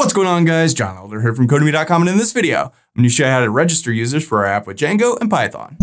What's going on guys? John Elder here from Codemy.com and in this video, I'm going to show you how to register users for our app with Django and Python.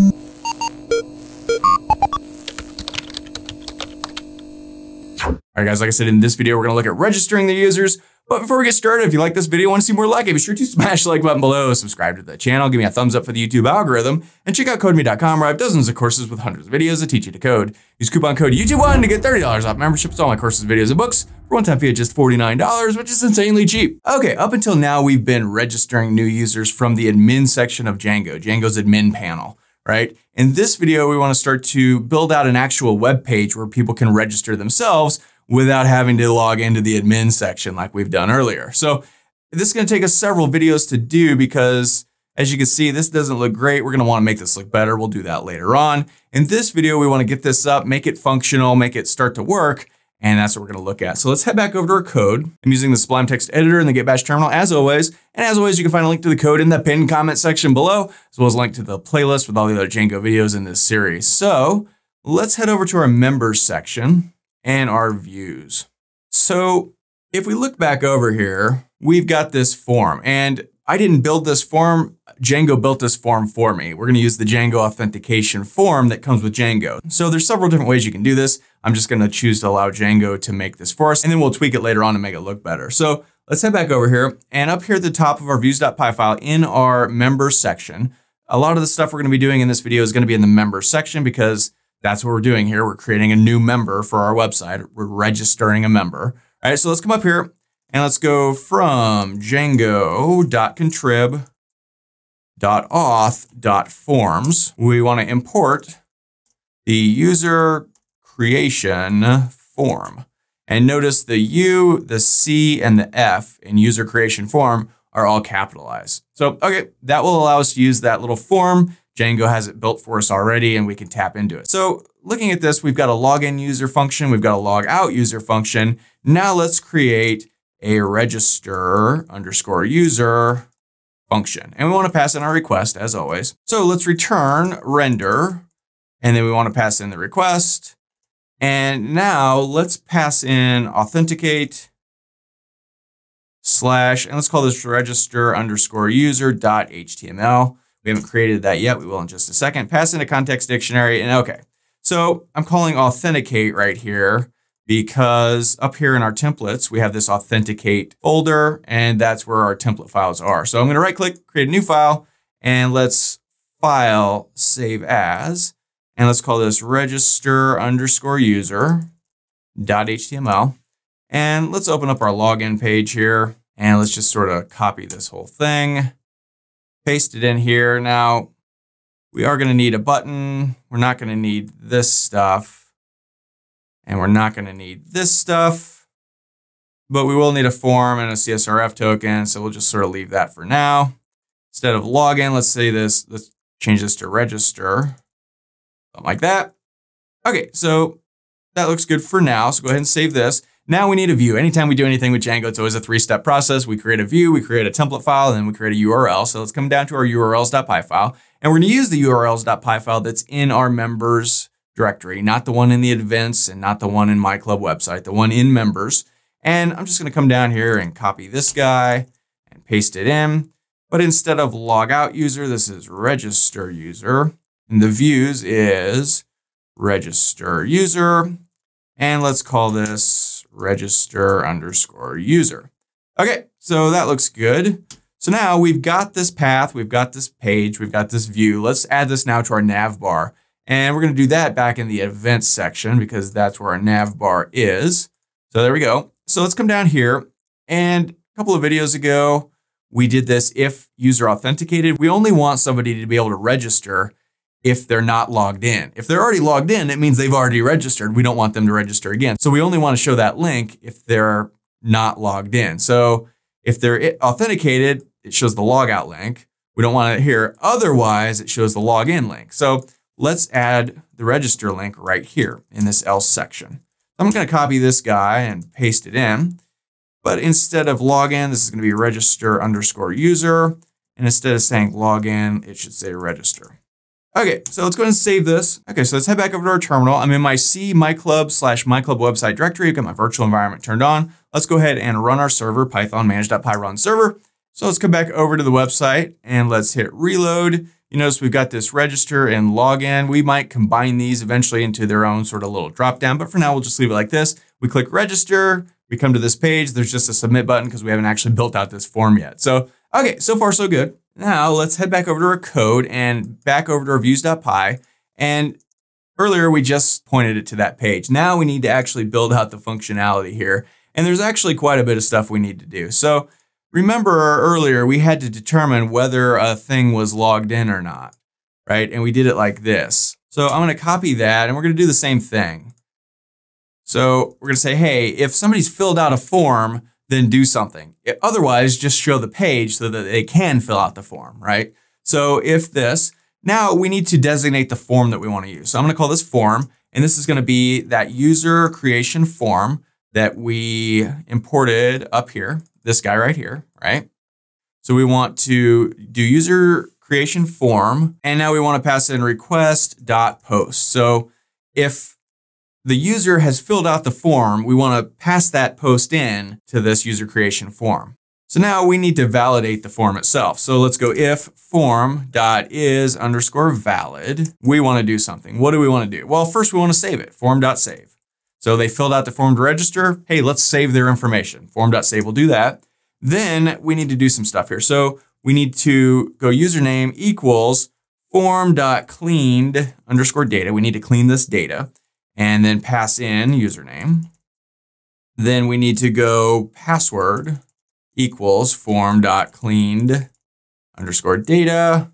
Alright guys, like I said in this video, we're going to look at registering the users. But before we get started, if you like this video and want to see more like it, be sure to smash the like button below, subscribe to the channel, give me a thumbs up for the YouTube algorithm, and check out Codemy.com where I have dozens of courses with hundreds of videos that teach you to code. Use coupon code YouTube1 to get $30 off memberships all my courses, videos, and books for one-time fee at just $49, which is insanely cheap. Okay, up until now, we've been registering new users from the admin section of Django, Django's admin panel, right? In this video, we want to start to build out an actual web page where people can register themselves without having to log into the admin section like we've done earlier. So this is going to take us several videos to do because as you can see, this doesn't look great. We're going to want to make this look better. We'll do that later on. In this video, we want to get this up, make it functional, make it start to work. And that's what we're going to look at. So let's head back over to our code. I'm using the Sublime Text Editor and the Git Bash terminal as always. And as always, you can find a link to the code in the pinned comment section below, as well as a link to the playlist with all the other Django videos in this series. So let's head over to our members section and our views. So if we look back over here, we've got this form and I didn't build this form. Django built this form for me. We're going to use the Django authentication form that comes with Django. So there's several different ways you can do this. I'm just going to choose to allow Django to make this for us, and then we'll tweak it later on to make it look better. So let's head back over here, and up here at the top of our views.py file in our members section, a lot of the stuff we're going to be doing in this video is going to be in the members section because that's what we're doing here. We're creating a new member for our website. We're registering a member. All right, so let's come up here and let's go from django.contrib.auth.forms. We want to import the user creation form. And notice the U, the C, and the F in user creation form are all capitalized. So, okay, that will allow us to use that little form. Django has it built for us already and we can tap into it. So looking at this, we've got a login user function, we've got a log out user function. Now let's create a register underscore user function. And we want to pass in our request as always. So let's return render, and then we want to pass in the request. And now let's pass in authenticate slash, and let's call this register underscore user dot HTML. We haven't created that yet. We will in just a second. Pass in a context dictionary and okay. So I'm calling authenticate right here because up here in our templates, we have this authenticate folder and that's where our template files are. So I'm gonna right click, create a new file and let's file save as, and let's call this register underscore user dot HTML. And let's open up our login page here and let's just sort of copy this whole thing, paste it in here. Now we are gonna need a button. We're not gonna need this stuff. And we're not going to need this stuff, but we will need a form and a CSRF token. So we'll just sort of leave that for now. Instead of login, let's say this, let's change this to register, something like that. Okay, so that looks good for now. So go ahead and save this. Now we need a view. Anytime we do anything with Django, it's always a three-step process. We create a view, we create a template file, and then we create a URL. So let's come down to our urls.py file. And we're gonna use the urls.py file that's in our members directory, not the one in the events and not the one in my club website, the one in members. And I'm just going to come down here and copy this guy and paste it in. But instead of log out user, this is register user. And the views is register user. And let's call this register underscore user. Okay, so that looks good. So now we've got this path, we've got this page, we've got this view. Let's add this now to our nav bar. And we're going to do that back in the events section because that's where our nav bar is. So there we go. So let's come down here. And a couple of videos ago, we did this if user authenticated. We only want somebody to be able to register if they're not logged in. If they're already logged in, it means they've already registered. We don't want them to register again. So we only want to show that link if they're not logged in. So if they're authenticated, it shows the logout link. We don't want it here. Otherwise, it shows the login link. So let's add the register link right here in this else section. I'm going to copy this guy and paste it in. But instead of login, this is going to be register underscore user. And instead of saying login, it should say register. Okay, so let's go ahead and save this. Okay, so let's head back over to our terminal. I'm in my C, my club slash my club website directory. I've got my virtual environment turned on. let's go ahead and run our server, python manage.py run server. So let's come back over to the website and let's hit reload. You notice we've got this register and login. We might combine these eventually into their own sort of little dropdown, but for now, we'll just leave it like this. We click register, we come to this page. There's just a submit button because we haven't actually built out this form yet. So, okay, so far so good. Now let's head back over to our code and back over to our views.py. And earlier we just pointed it to that page. Now we need to actually build out the functionality here. And there's actually quite a bit of stuff we need to do. So remember earlier we had to determine whether a thing was logged in or not, right? And we did it like this. So I'm going to copy that and we're going to do the same thing. So we're going to say, hey, if somebody's filled out a form, then do something. Otherwise, just show the page so that they can fill out the form, right? So if this, now we need to designate the form that we want to use. So I'm going to call this form, and this is going to be that user creation form that we imported up here, this guy right here, right? So we want to do user creation form, and now we want to pass in request dot post. So if the user has filled out the form, we want to pass that post in to this user creation form. So now we need to validate the form itself. So let's go if form dot is underscore valid. We want to do something. What do we want to do? Well, first we want to save it, form dot save. So they filled out the form to register. Hey, let's save their information. Form dot save will do that. Then we need to do some stuff here. So we need to go username equals form dot cleaned underscore data. We need to clean this data and then pass in username. Then we need to go password equals form.cleaned underscore data.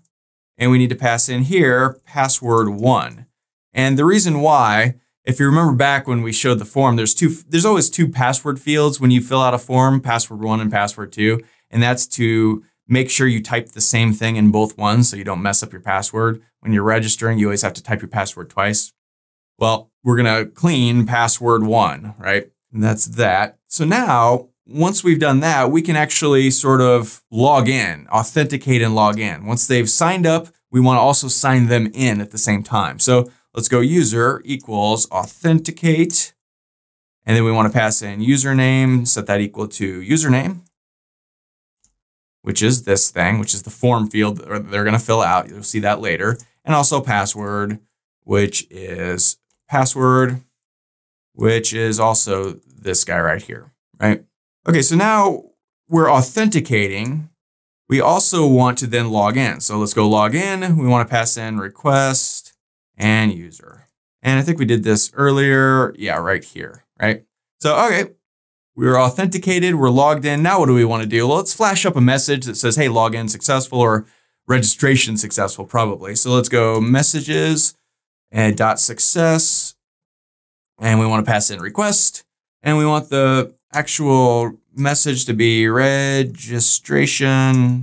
And we need to pass in here password one. And the reason why, if you remember back when we showed the form, there's two, there's always two password fields when you fill out a form, password one and password two. And that's to make sure you type the same thing in both ones so you don't mess up your password. When you're registering, you always have to type your password twice. Well, we're going to clean password one, right? And that's that. So now, once we've done that, we can actually sort of log in, authenticate and log in. Once they've signed up, we want to also sign them in at the same time. So let's go user equals authenticate. And then we want to pass in username, set that equal to username, which is this thing, which is the form field that they're going to fill out. You'll see that later. And also password, which is password, which is also this guy right here, right? Okay, so now we're authenticating. We also want to then log in. So let's go log in. We want to pass in request and user. And I think we did this earlier. Yeah, right here, right? So, okay, we are authenticated. We're logged in. Now what do we want to do? Well, let's flash up a message that says, hey, login successful or registration successful, probably. So let's go messages and dot success. And we want to pass in request. And we want the actual message to be registration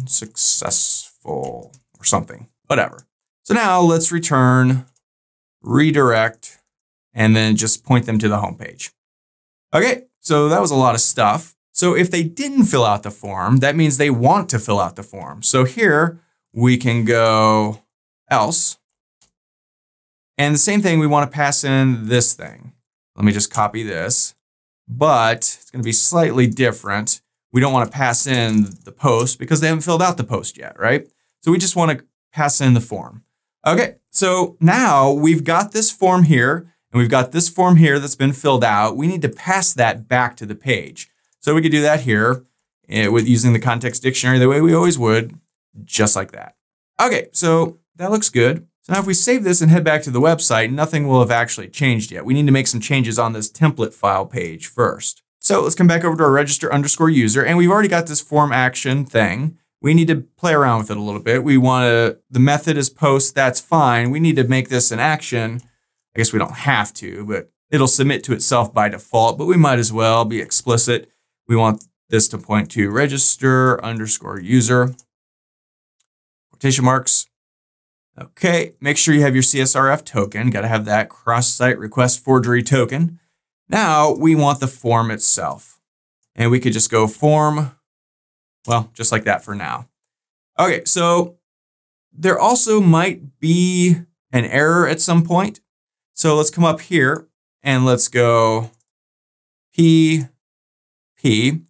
successful or something, whatever. So now let's return redirect and then just point them to the home page. Okay, so that was a lot of stuff. So if they didn't fill out the form, that means they want to fill out the form. So here we can go else and the same thing, we want to pass in this thing. Let me just copy this, but it's going to be slightly different. We don't want to pass in the post because they haven't filled out the post yet, right? So we just want to pass in the form. Okay, so now we've got this form here and we've got this form here that's been filled out. We need to pass that back to the page. So we could do that here eh, with using the context dictionary the way we always would, just like that. Okay, so that looks good. So now if we save this and head back to the website, nothing will have actually changed yet. We need to make some changes on this template file page first. So let's come back over to our register underscore user, and we've already got this form action thing. We need to play around with it a little bit. We want to, the method is post, that's fine. We need to make this an action. I guess we don't have to, but it'll submit to itself by default, but we might as well be explicit. We want this to point to register underscore user, quotation marks, Okay, make sure you have your CSRF token. Got to have that cross-site request forgery token. Now we want the form itself. And we could just go form, well, just like that for now. Okay, so there also might be an error at some point. So let's come up here and let's go P, P.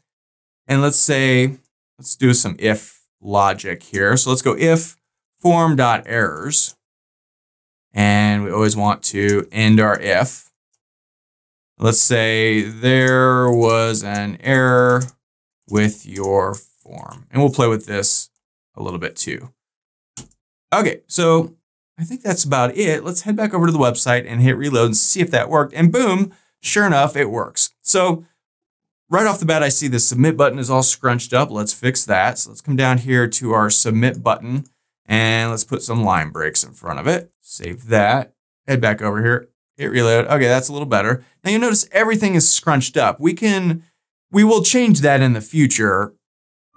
And let's say, let's do some if logic here. So let's go if form.errors. And we always want to end our if. Let's say there was an error with your form. And we'll play with this a little bit too. Okay, so I think that's about it. Let's head back over to the website and hit reload and see if that worked. And boom, sure enough, it works. So right off the bat, I see the submit button is all scrunched up. Let's fix that. So let's come down here to our submit button and let's put some line breaks in front of it. Save that. Head back over here. Hit reload. Okay, that's a little better. Now you notice everything is scrunched up. We can, we will change that in the future,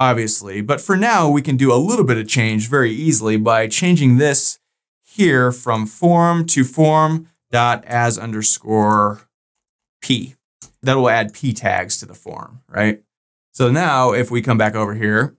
obviously. But for now, we can do a little bit of change very easily by changing this here from form to form dot as underscore p. That will add p tags to the form, right? So now if we come back over here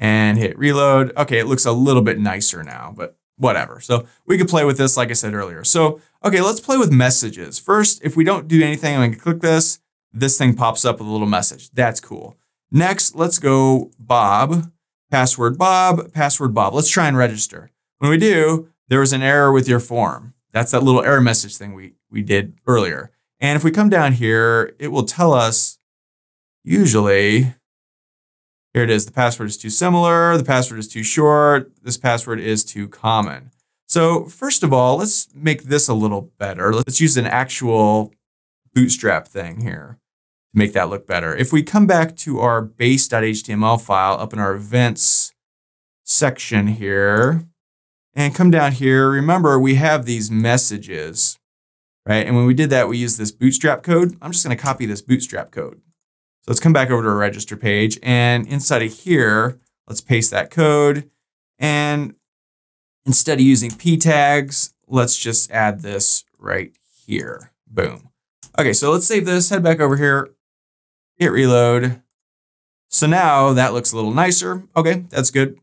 and hit reload, okay, it looks a little bit nicer now, but whatever. So we could play with this, like I said earlier. So, okay, let's play with messages. First, if we don't do anything, I'm gonna click this, this thing pops up with a little message. That's cool. Next, let's go Bob, password Bob, password Bob. Let's try and register. When we do, there was an error with your form. That's that little error message thing we, we did earlier. And if we come down here, it will tell us usually here it is. The password is too similar. The password is too short. This password is too common. So first of all, let's make this a little better. Let's use an actual bootstrap thing here to make that look better. If we come back to our base.html file up in our events section here and come down here, remember we have these messages, right? And when we did that, we used this bootstrap code. I'm just gonna copy this bootstrap code. Let's come back over to our register page and inside of here, let's paste that code. And instead of using p tags, let's just add this right here. Boom. Okay, so let's save this, head back over here, hit reload. So now that looks a little nicer. Okay, that's good.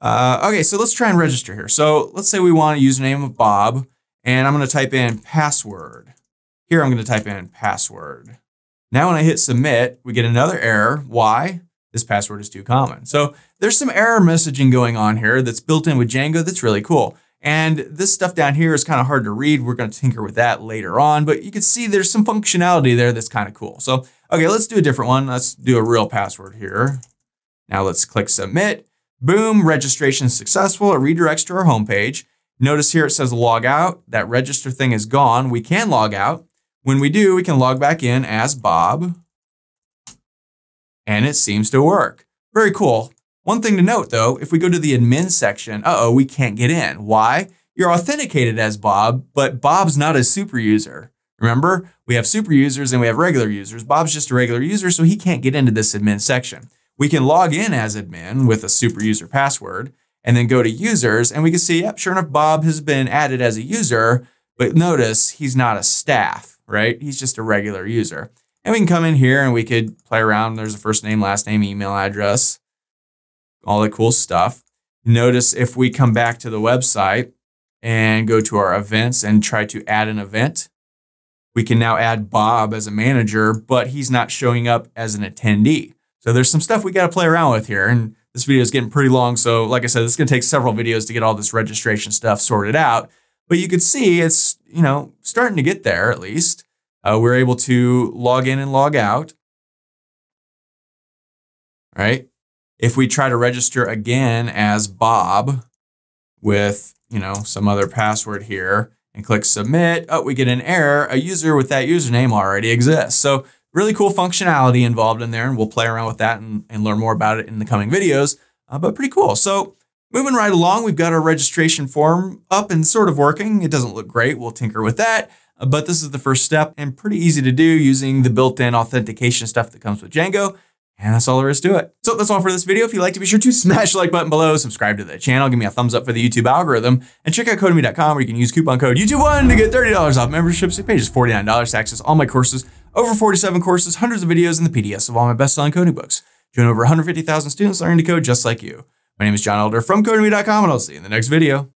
Uh, okay, so let's try and register here. So let's say we want a username of Bob, and I'm gonna type in password. Here I'm gonna type in password. Now when I hit submit, we get another error. Why? This password is too common. So there's some error messaging going on here that's built in with Django that's really cool. And this stuff down here is kind of hard to read. We're going to tinker with that later on, but you can see there's some functionality there that's kind of cool. So, okay, let's do a different one. Let's do a real password here. Now let's click submit. Boom, registration successful. It redirects to our homepage. Notice here it says log out. That register thing is gone. We can log out. When we do, we can log back in as Bob, and it seems to work. Very cool. One thing to note though, if we go to the admin section, uh-oh, we can't get in. Why? You're authenticated as Bob, but Bob's not a super user. Remember, we have super users and we have regular users. Bob's just a regular user, so he can't get into this admin section. We can log in as admin with a super user password and then go to users and we can see, yep, sure enough, Bob has been added as a user, but notice he's not a staff right? He's just a regular user. And we can come in here and we could play around. There's a first name, last name, email address, all the cool stuff. Notice if we come back to the website and go to our events and try to add an event, we can now add Bob as a manager, but he's not showing up as an attendee. So there's some stuff we got to play around with here. And this video is getting pretty long. So like I said, it's going to take several videos to get all this registration stuff sorted out. But you could see it's, you know, starting to get there at least. Uh, we're able to log in and log out. Right? If we try to register again as Bob with, you know, some other password here and click submit, oh, we get an error. A user with that username already exists. So really cool functionality involved in there, and we'll play around with that and, and learn more about it in the coming videos. Uh, but pretty cool. So Moving right along, we've got our registration form up and sort of working. It doesn't look great. We'll tinker with that. But this is the first step and pretty easy to do using the built-in authentication stuff that comes with Django. And that's all there is to it. So that's all for this video. If you liked it, be sure to smash the like button below, subscribe to the channel, give me a thumbs up for the YouTube algorithm, and check out Codemy.com where you can use coupon code YouTube1 to get $30 off memberships. It pays $49 to access all my courses, over 47 courses, hundreds of videos, and the PDFs of all my best-selling coding books. Join over 150,000 students learning to code just like you. My name is John Elder from Codemy.com, and I'll see you in the next video.